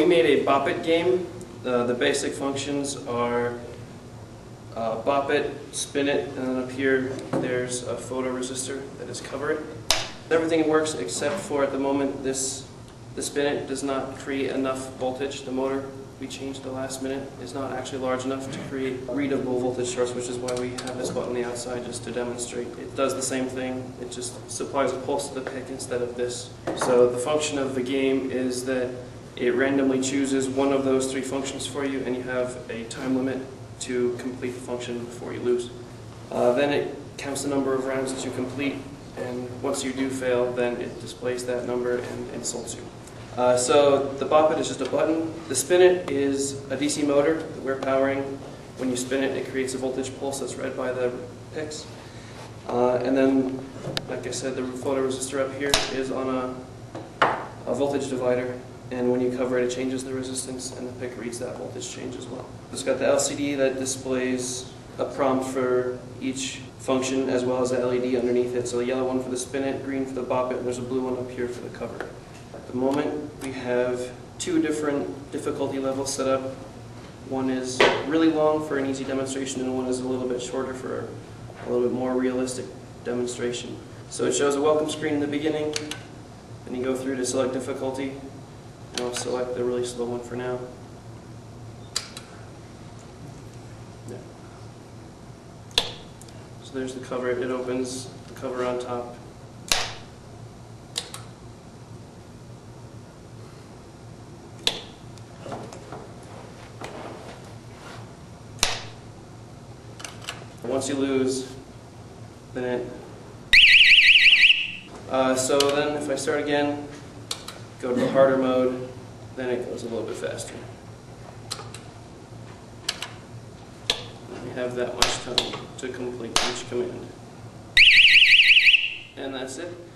We made a Bop It game. Uh, the basic functions are uh, Bop It, spin it, and then up here there's a photo resistor that is cover it. Everything works except for at the moment this the spin it does not create enough voltage. The motor we changed the last minute is not actually large enough to create readable voltage source, which is why we have this button on the outside just to demonstrate. It does the same thing. It just supplies a pulse to the PIC instead of this. So the function of the game is that it randomly chooses one of those three functions for you, and you have a time limit to complete the function before you lose. Uh, then it counts the number of rounds that you complete, and once you do fail, then it displays that number and insults you. Uh, so the Bop It is just a button. The Spin It is a DC motor that we're powering. When you spin it, it creates a voltage pulse that's read by the PICs. Uh, and then, like I said, the photoresistor up here is on a, a voltage divider. And when you cover it, it changes the resistance, and the PIC reads that voltage change as well. It's got the LCD that displays a prompt for each function, as well as the LED underneath it. So the yellow one for the spin it, green for the bop it, and there's a blue one up here for the cover. At the moment, we have two different difficulty levels set up. One is really long for an easy demonstration, and one is a little bit shorter for a little bit more realistic demonstration. So it shows a welcome screen in the beginning, then you go through to select difficulty, and I'll select the really slow one for now. So there's the cover, it opens, the cover on top. Once you lose, then it... Uh, so then if I start again, go to the harder mode, then it goes a little bit faster. We have that much time to complete each command. And that's it.